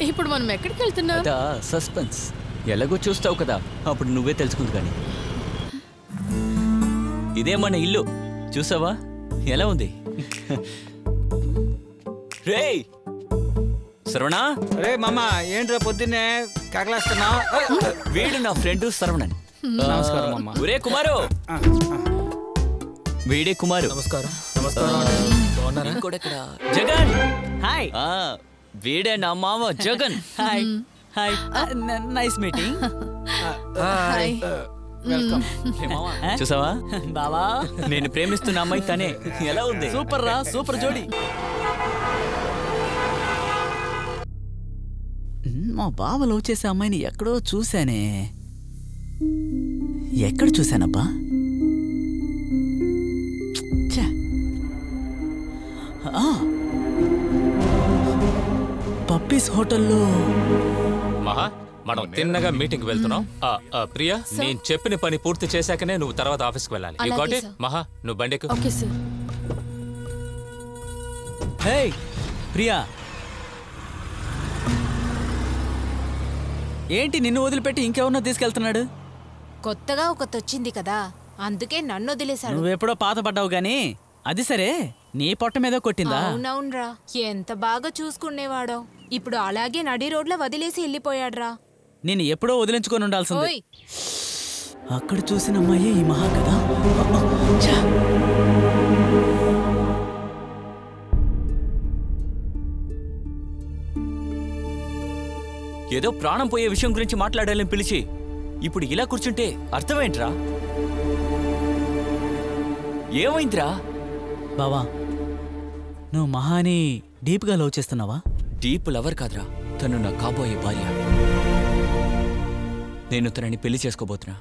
ఇప్పుడు మనం ఎక్కడికి వెళ్తున్నాం? సస్పెన్స్. ఎలాగో చూస్తావు కదా అప్పుడు నువ్వే తెలుసుకుంది కానీ. ఇదే మన ఇల్లు. చూసావా? ఎలా ఉంది? రేయ్! శ్రవణ? రే మామ ఏంట్రా పొద్దున్నే కాకలేస్తున్నా వీడు నా ఫ్రెండ్ శరవణన్. నమస్కారం ఒరే కుమారు! వీడే కుమారు. నమస్కారం. నమస్కారం. జగన్! హాయ్. ఆ. వీడే నా మామ Jagan. Hi. Hi. Nice meeting hi welcome చూసావా? బావా? నేను ప్రేమిస్తున్న అమ్మాయి తనే. ఎలా ఉంది? సూపర్ రా సూపర్ జోడి. మా బావ లవ్ చేసే అమ్మాయిని ఎక్కడో చూశానే. ఎక్కడ చూశానబ్బా? పప్పీస్ హోటల్లో. మహా మనం తిన్నగా మీటింగ్ వెళ్తున్నాం. ఆ, ఆ, ప్రియా నేను చెప్పిన పని పూర్తి చేశాకనే నువ్వు తర్వాత ఆఫీస్కి వెళ్ళాలి. యు అలాగే, గాట్ ఇట్ sir. మహా నువ్వు బండికు ఓకే సార్. హే ప్రియా. ఏంటి నిన్ను వదిలిపెట్టి ఇంకెవరినో తీసుకెళ్తున్నాడు? కొత్తగా ఒకటి వచ్చింది కదా అందుకే నన్ను వదిలేశాడు. నువ్వెప్పుడో పాత పడ్డావు గానీ అది సరే నీ పొట్ట మీద కొట్టిందా? అవునవునరా ఎంత బాగా చూసుకునేవాడో. ఇప్పుడు అలాగే నడి రోడ్లో వదిలేసి వెళ్ళిపోయాడ్రా. నేను ఎప్పుడో వదిలించుకొని ఉండాల్సింది. ఓయ్. అక్కడ చూసిన అమ్మాయి ఈ మహా కదా? ఛ! ఏదో ప్రాణం పోయే విషయం గురించి మాట్లాడాలని పిలిచి ఇప్పుడు ఇలా కూర్చుంటే అర్థమేంట్రా? ఏమైందిరా? బావా నువ్వు మహాని డీప్గా లవ్ చేస్తున్నావా? డీప్ లవర్ కాదురా. తను నా కాబోయే భార్య. నేను తనని పెళ్ళి చేసుకోబోతున్నా.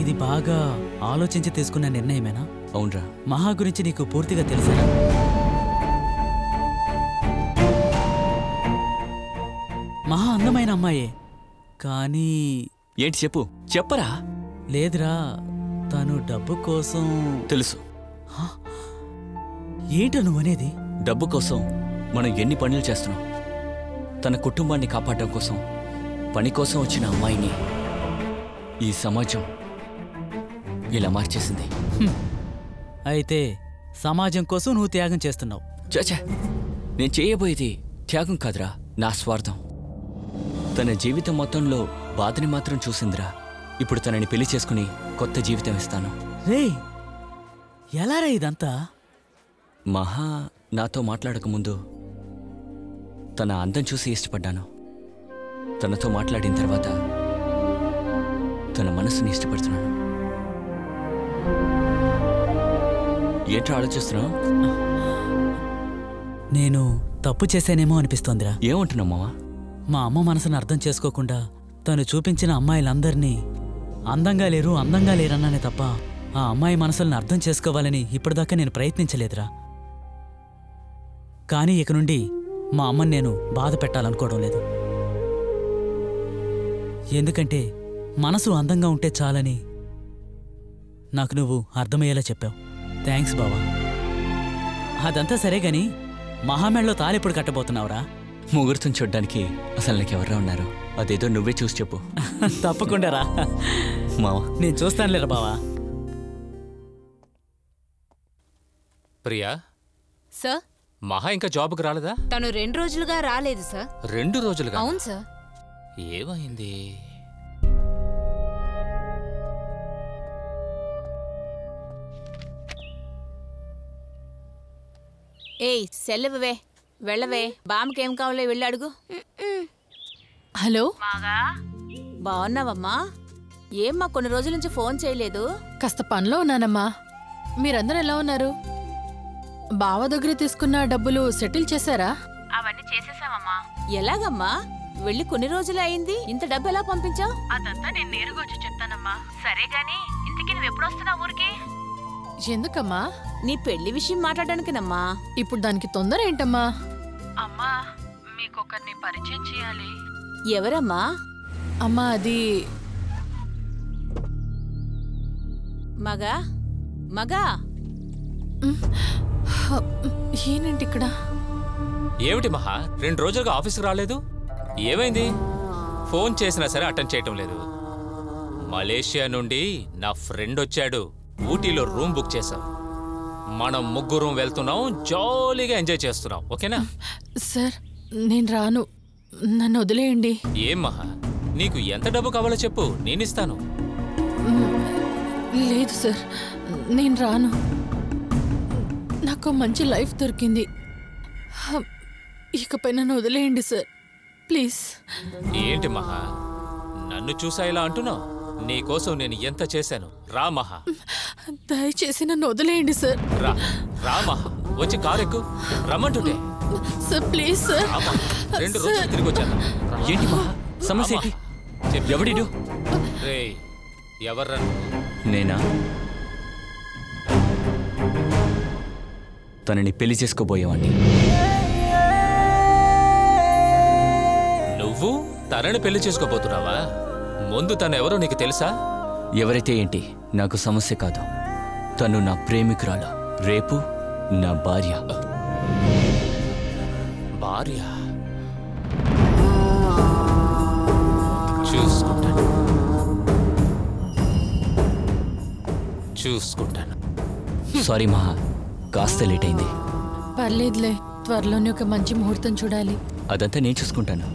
ఇది బాగా ఆలోచించి తీసుకున్న నిర్ణయమేనా? అవునరా. మహా గురించి నీకు పూర్తిగా తెలుసా మహా అందమైన అమ్మాయే. కానీ ఏంటి చెప్పు. చెప్పరా? లేదురా. తను డబ్బు కోసం తెలుసు. ఏంట నువ్వనేది? డబ్బు కోసం. మనం ఎన్ని పనులు చేస్తున్నాం? తన కుటుంబాన్ని కాపాడడం కోసం పని కోసం వచ్చిన అమ్మాయిని ఈ సమాజం ఇలా మార్చేసింది. అయితే సమాజం కోసం నువ్వు త్యాగం చేస్తున్నావు. చచా నేను చేయబోయేది త్యాగం కాదురా నా స్వార్థం. తన జీవితం మొత్తంలో బాధని మాత్రం చూసిందిరా. ఇప్పుడు తనని పెళ్ళి చేసుకుని కొత్త జీవితం ఇస్తాను. రేయ్! ఎలారా ఇదంతా? మహా నాతో మాట్లాడకముందు తన అందం చూసి ఇష్టపడ్డాను. తనతో మాట్లాడిన తర్వాత తన మనసుని ఇష్టపడుతున్నాను. ఏంట్రా ఆలోచిస్తున్నావు? నేను తప్పు చేశానేమో అనిపిస్తోందిరా. ఏమంటున్నావు మావా మా అమ్మ మనసును అర్థం చేసుకోకుండా తను చూపించిన అమ్మాయిలందరినీ అందంగా లేరు అందంగా లేరన్నానే తప్ప ఆ అమ్మాయి మనసులను అర్థం చేసుకోవాలని ఇప్పటిదాకా నేను ప్రయత్నించలేదురా. కానీ ఇక నుండి మా అమ్మని నేను బాధ పెట్టాలనుకోవడం లేదు. ఎందుకంటే మనసు అందంగా ఉంటే చాలని నాకు నువ్వు అర్థమయ్యేలా చెప్పావు. థ్యాంక్స్ బావా. అదంతా సరే గాని మహామేళ్ళలో తాలెప్పుడు కట్టబోతున్నావురా? ముహూర్తం చూడ్డానికి అసలు నాకు ఎవరా ఉన్నారు? అదేదో నువ్వే చూసి చెప్పు. తప్పకుండా రా మావా. నేను చూస్తానులేరా బావా? ప్రియా? సార్? మహా ఇంకా జాబ్కి రాలేదా? తను రెండు రోజులుగా రాలేదు సార్. రెండు రోజులుగా? అవును సార్. ఏమైంది? ఏయ్ సెలవువే వెళ్ళవే. బామ్మకేం కావాలో వెళ్ళి అడుగు. హలో? బాగున్నావమ్మా ఏమ్మా కొన్ని రోజుల నుంచి ఫోన్ చేయలేదు? కాస్త పనిలో ఉన్నానమ్మా. మీరందరూ ఎలా ఉన్నారు? బావ దగ్గర తీసుకున్న డబ్బులు సెటిల్ చేశారా? అవన్నీ చేసేసామమ్మా ఎలాగమ్మా? వెళ్ళి కొన్ని రోజులు అయింది. ఇంత డబ్బు ఎలా పంపించావు? అదంతా నేను నేరుగా వచ్చి చెప్తానమ్మా. సరే గాని ఇంతకీ నువ్వు ఎప్పుడు వస్తున్నావు ఊరికి? ఎందుకమ్మా? నీ పెళ్ళి విషయం మాట్లాడడానికినమ్మా. ఇప్పుడు దానికి తొందర ఏంటమ్మా? అమ్మా మీకొకరిని పరిచయం చేయాలి. ఎవరమ్మా? అమ్మా అది మగా? మగా? ఏంటి ఇక్కడ? ఏమిటి మహా? రెండు రోజులుగా ఆఫీస్కి రాలేదు? ఏమైంది? ఫోన్ చేసినా సరే అటెండ్ చేయటం లేదు. మలేషియా నుండి నా ఫ్రెండ్ వచ్చాడు. ఊటీలో రూమ్ బుక్ చేశాం. మనం ముగ్గురం వెళ్తున్నాం జాలీగా ఎంజాయ్ చేస్తున్నాం. ఓకేనా? సార్ నేను రాను. నన్ను వదిలేయండి. ఏం మహా? నీకు ఎంత డబ్బు కావాలో చెప్పు. నేనిస్తాను. లేదు సార్ నేను రాను. నాకు మంచి లైఫ్ దొరికింది. ఇకపై నన్ను వదిలేయండి సార్. ప్లీజ్. ఏంటి మహా? నన్ను చూసా ఇలా అంటున్నావు? నీకోసం నేను ఎంత చేశాను? రా మహా. దయచేసి నన్ను వదిలేయండి సార్. రా రా మహా. వచ్చి కారు ఎక్కు రమ్మంటుంటే. Sir please sir. రా. రెండు రోజులు తిరిగి వచ్చాను. ఏంటి మహా? సమస్య ఏంటి? చెప్పు. ఎవడిడు రేయ్ ఎవర్రా నేనా? తనని పెళ్ళి చేసుకోబోయేవాణ్ణి. నువ్వు తనని పెళ్ళి చేసుకోబోతున్నావా? ముందు తను ఎవరో నీకు తెలుసా? ఎవరైతే ఏంటి నాకు సమస్య కాదు. తను నా ప్రేమికురాలు. రేపు నా భార్య. భార్య? చూసుకుంటాను. చూసుకుంటాను. సారీ మహా. కాస్త లేట్ అయింది. పర్లేదులే త్వరలోనే ఒక మంచి ముహూర్తం చూడాలి. అదంతా నేను చూసుకుంటాను.